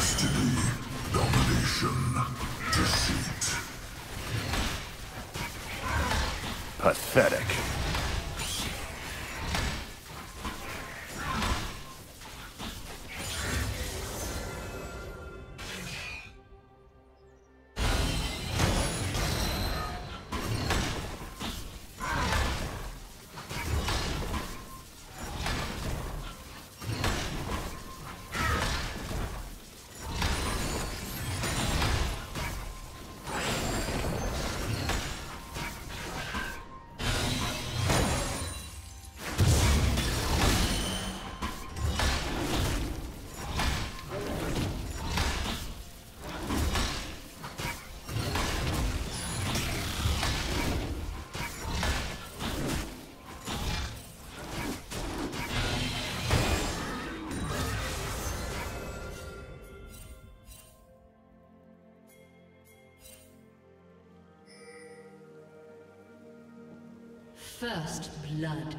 Destiny, domination, deceit. Pathetic. First blood.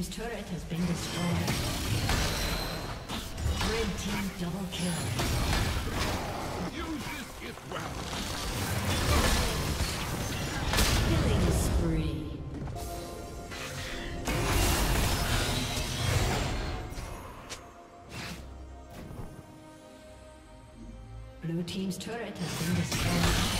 Team's turret has been destroyed. Red team double kill. Use this gift well. Killing spree. Blue team's turret has been destroyed.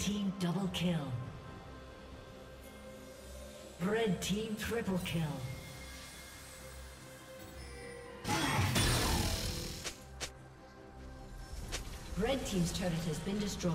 Team double kill. Red Team triple kill. Red Team's turret has been destroyed.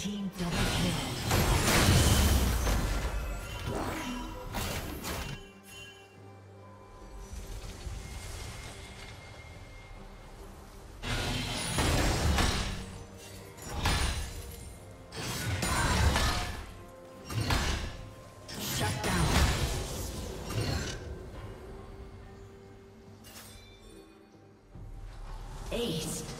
Team double kill. Ace.